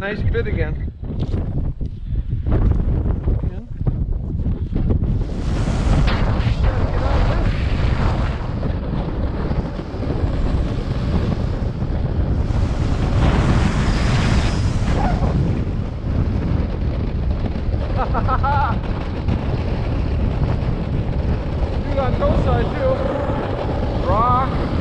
nice bit again. Dude on toe side too. Rock.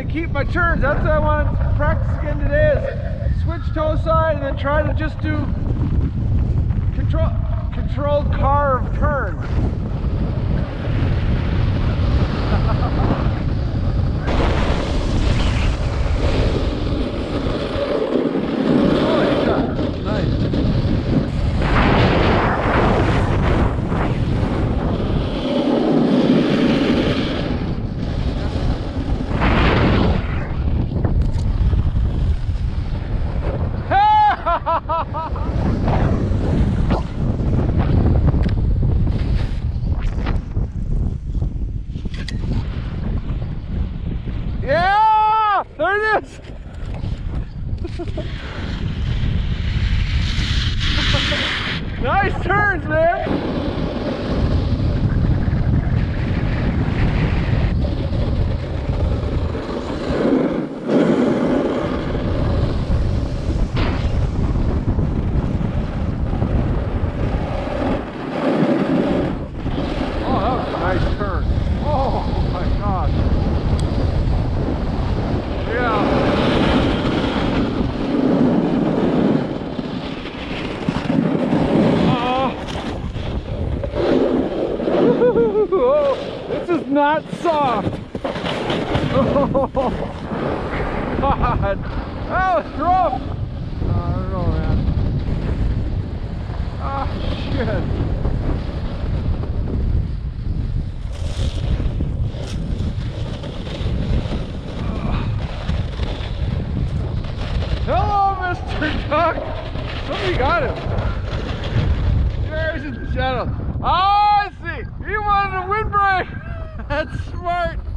Gonna keep my turns. That's what I want to practice again today is switch toe side and then try to just do control controlled carve turns. Holy shit. Nice. yeah! There it is! nice turns, man! Oh, that was a nice turn. Oh my gosh. Yeah. Oh, this is not soft. Oh, God. That was rough. Oh, I don't know, man. Ah, oh, shit. Hello, Mr. Duck. Somebody got him. There's in the shadow. Oh, I see. He wanted a windbreak. That's smart.